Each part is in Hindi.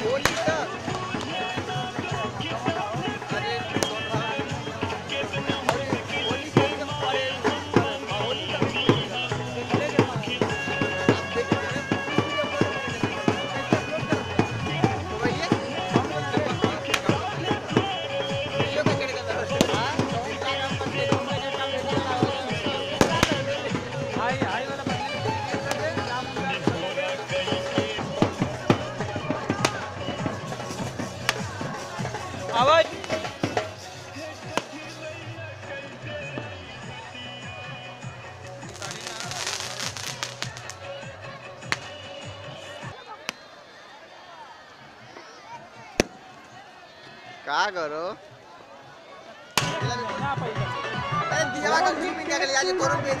போலீஸா का करो? दिया का आज करो बेच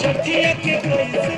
चकिया के कैसे